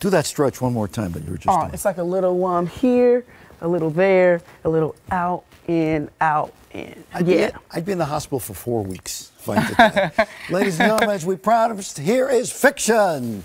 Do that stretch one more time that you were just Oh, doing. it's like a little um here, a little there, a little out, in, out, in. I'd yeah. Be, I'd be in the hospital for four weeks. if I did that. Ladies and gentlemen, as we proud of, here is Fik-Shun.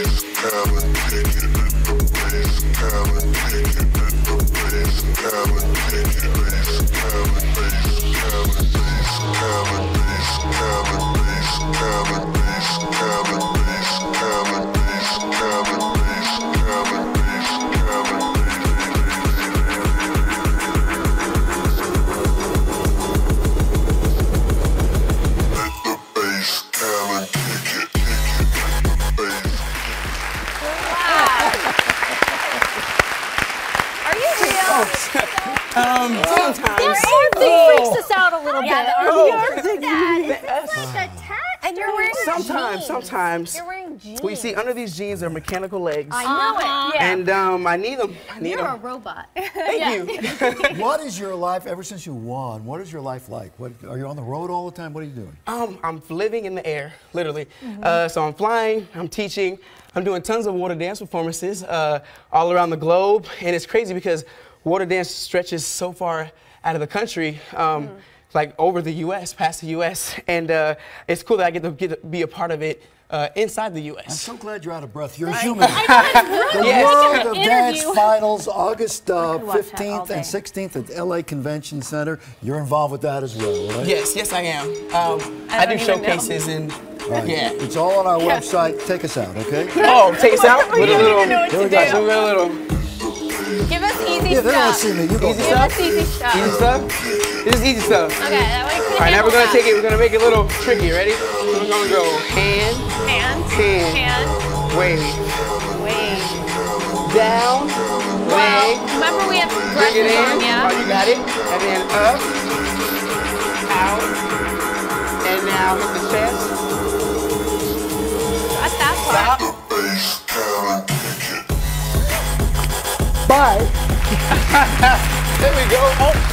Are Yeah, bit. the Oh. arm thing is like. And you're wearing Sometimes, jeans. sometimes. You're wearing jeans. We see under these jeans are mechanical legs. I know it. Yeah. And um, I need them. I need You're a robot. Thank you. What is your life, ever since you won, what is your life like? What, are you on the road all the time? What are you doing? Um, I'm living in the air, literally. Uh, so I'm flying, I'm teaching, I'm doing tons of World of Dance performances uh, all around the globe. And it's crazy because World of Dance stretches so far out of the country, um, like over the US, past the US. And uh, it's cool that I get to, get to be a part of it uh, inside the U.S. I'm so glad you're out of breath. You're human. The Yes. World of Dance Finals, August uh, could watch that all 15th and 16th at the LA Convention Center. You're involved with that as well, right? Yes, yes, I am. Um, I, do don't know. showcases and Right. yeah. It's all on our website. Take us out, okay? Oh, take us out with a little. know what to Here we do. go. Got a little Give us easy Yeah, they don't stuff. see me. You go. easy Give stuff. us easy stuff. Easy stuff. This is easy stuff. Okay, that way All right, now we're gonna take it. We're gonna make it a little tricky. Ready? We're gonna go hand, Hand, hand, hand, wave, wave. down, Well, leg, remember we have bring it in. Oh, yeah? you got it. And then up, out, and now hit the chest. Got that part. Stop. Bye. there we go. Oh.